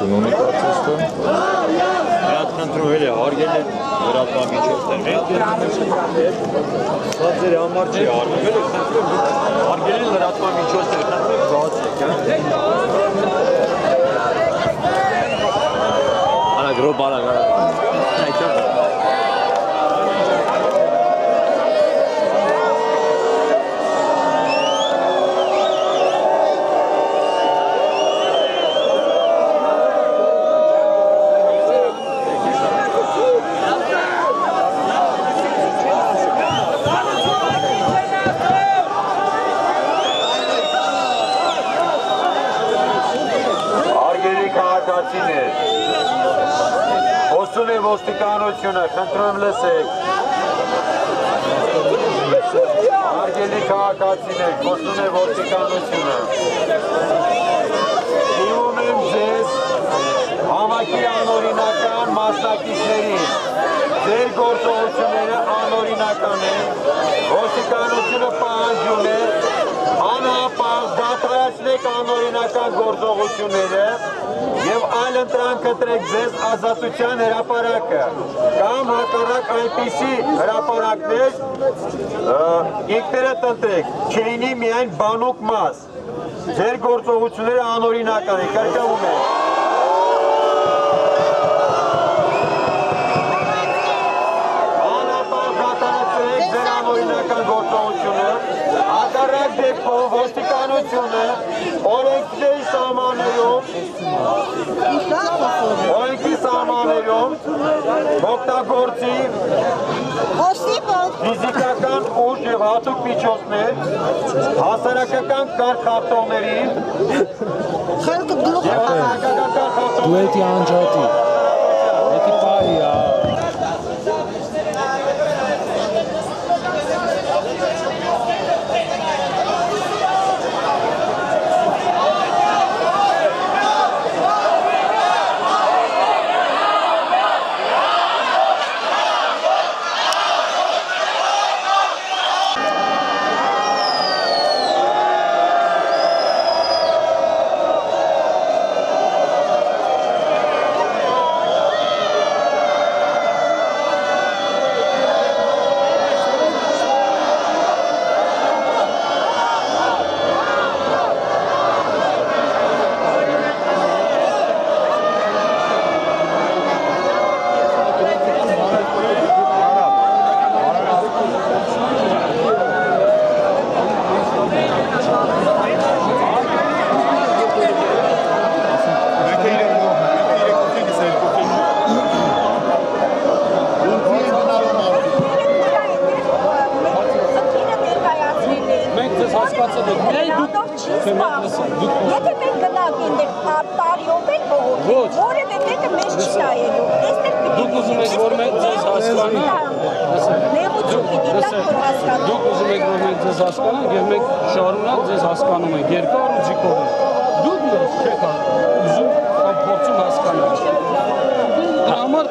հայտարարություն ունի կարծես թե խնդրել է, հարգել է լրատվամիջոցներ։ Սա ձեր համար չի խնդրում հարգել է լրատվամիջոցներ, խնդրում բացեք, հա։ Արա գրոբ արա արա։ Այդտեղ է ոստիկանությունը, խնդրում լսեք։ Հարգելի քաղաքացիներ, խոսում է ոստիկանությունը։ Իում եմ ձեզ համակի անօրինական մասնակիցներին։ Ձեր գործողությունները անօրինական են։ Ոստիկանությունը պահանջում է անհապաղ դատարացնեք անօրինական գործողությունները եւ այլ ընտրանք կտրեք ձեզ ազատության հրապարակը կամ հակառակ այնպիսի հրապարակներ ինքներդ ընտրեք չլինի միայն բանուկ մաս ձեր գործողությունները անօրինական են դատարացրեք ձեր անօրինական գործողությունը, հակառակ դեպքում ոստիկանությունը օրենքների սահմաններում օրենքի սահմաններում օգտագործի ֆիզիկական ուժ եւ հատուկ միջոցներ հասարակական կարգախտողներին եւ հասարակական կարգախտողներին Դու էդի անջատի։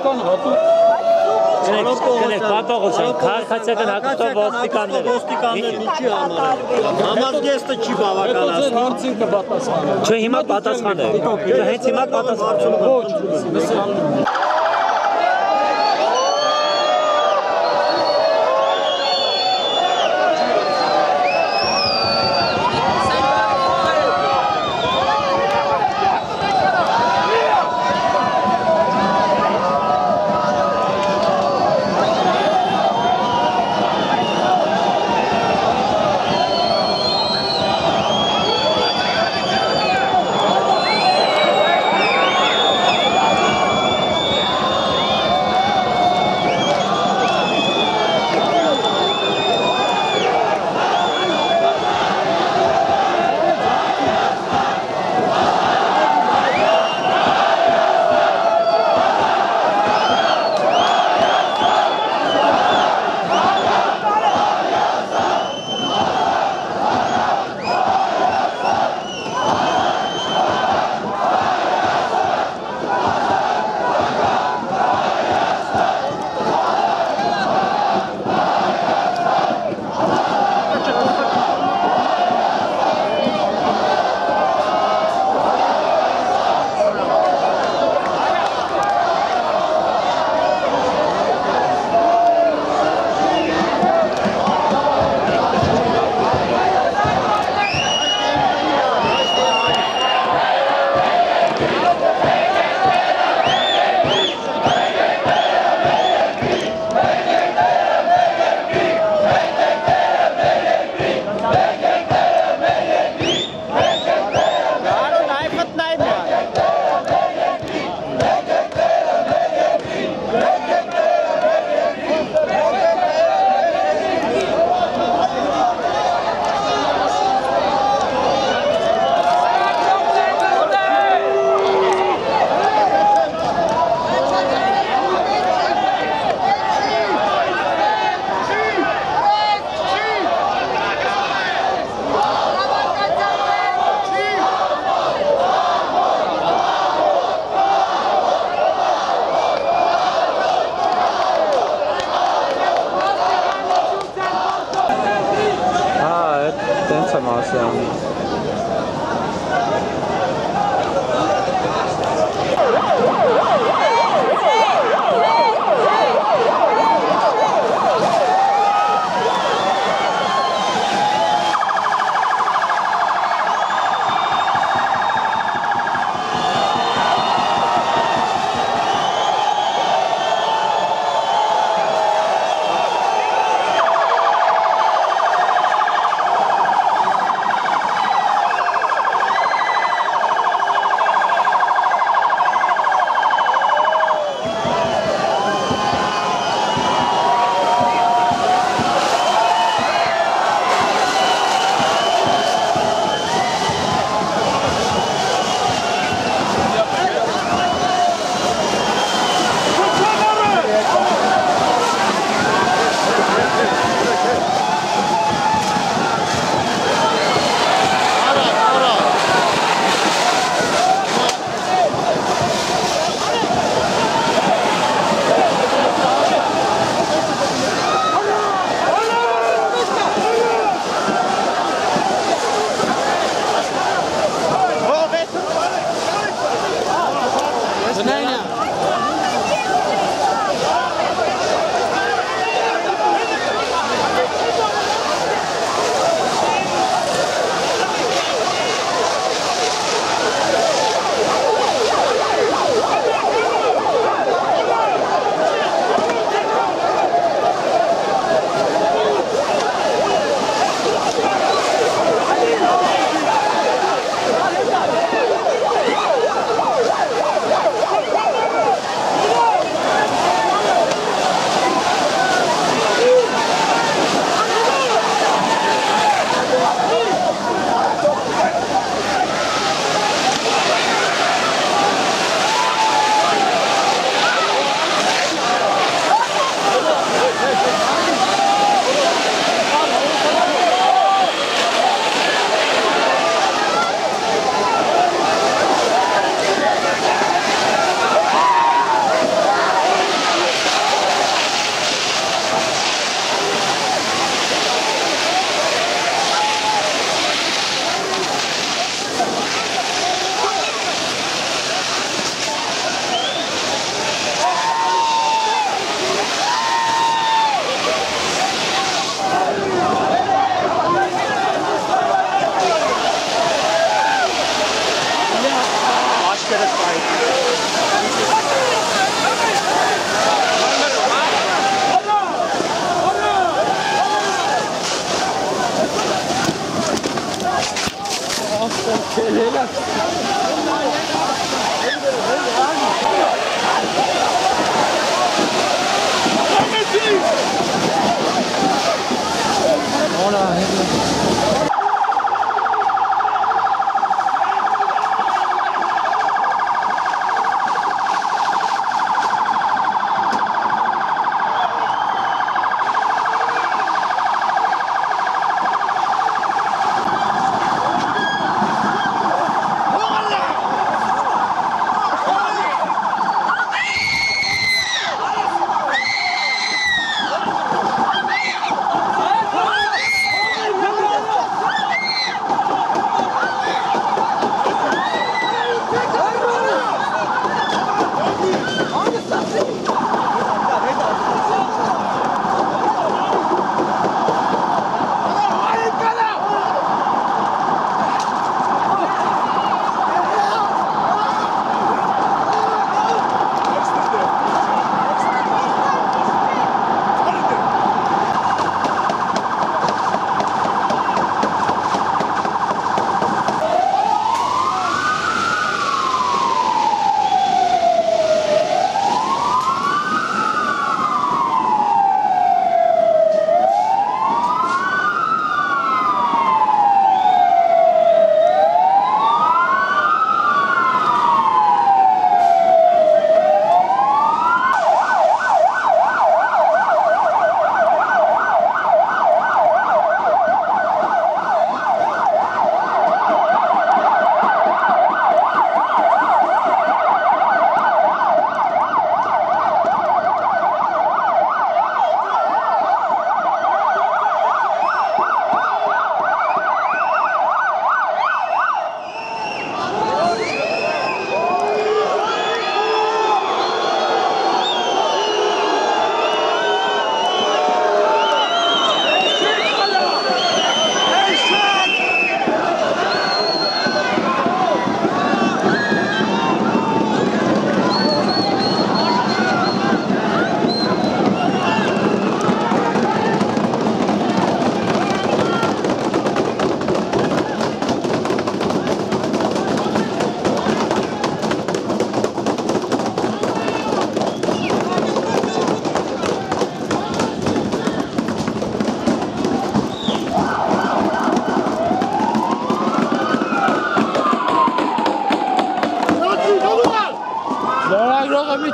Դրա համար կան հատուկ Կներեք, պատողություն, քաղաքացիական հակտով ոստիկանները։ ոստիկաններն ինչի համար։ Համազգեստը չի բավականացնում։ հարցին կպատասխանեմ։ Չէ, հիմա պատասխանեք։ Չէ, հենց հիմա պատասխանեք։ Ոչ, լսեք։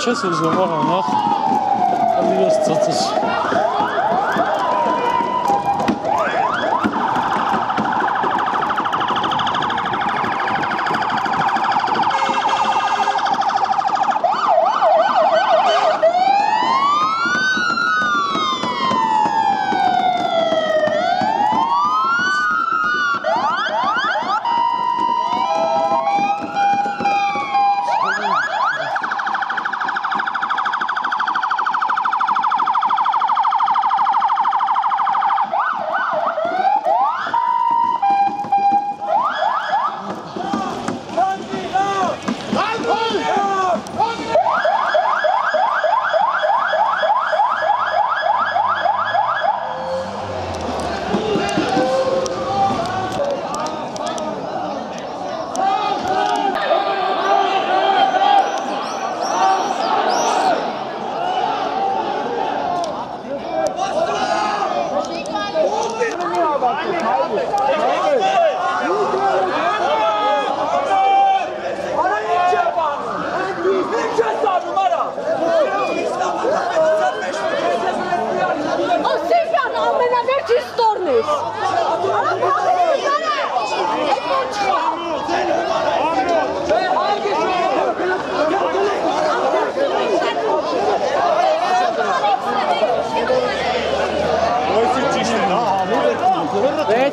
часу вже ворог у нас. Об'їзд це ж.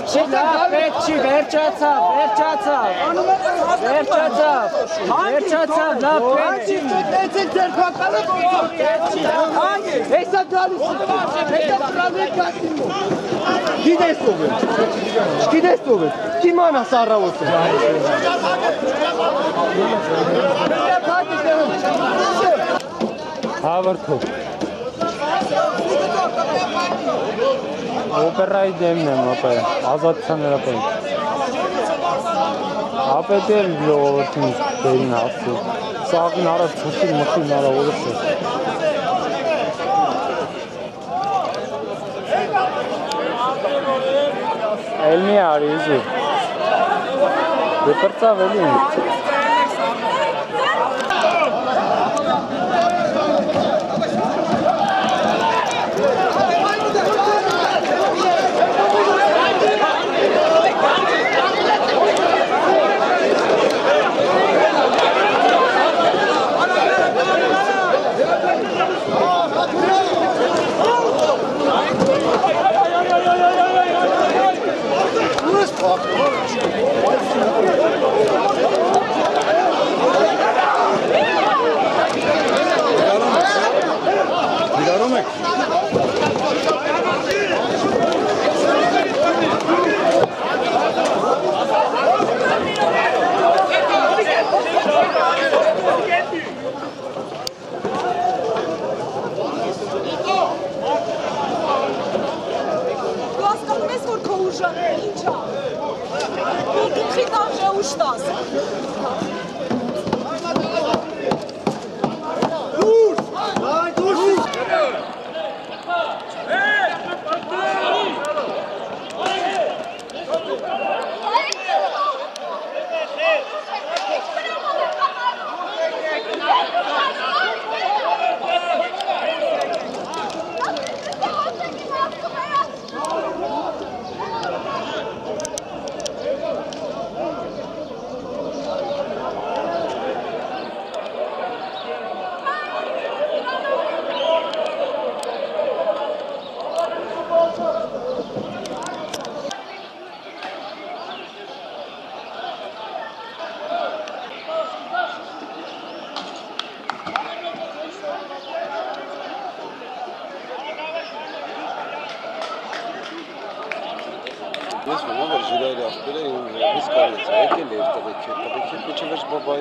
Պետք չի լավ, պետք չի, վերջացավ, վերջացավ, վերջացավ, վերջացավ, լավ, պետք չի։ Տեսեք ձեր փակալը Հեսա գալիս Հեսա պրազեք կատիմո Գիտես ով է Գիտես ով է Կիմանա սառավոտ է Հավրթով։ Օպերայի դեմն եմ ապա, ազատության հրապարակ։ Ապետը ժողովրդին դերին ասու։ Սաղին առաջ ցուցի մխի հնարավորս է։ Elmi արի իզի։ Դե պրծավ էլի։ Դու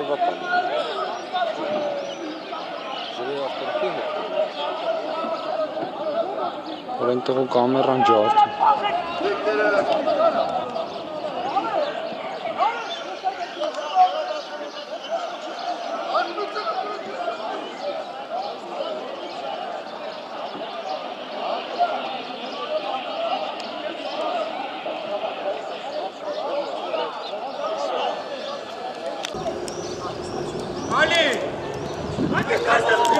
բաբայվա կան ջրայր ասպերը Որ այնտեղ կամերան ջարդ։ Gracias.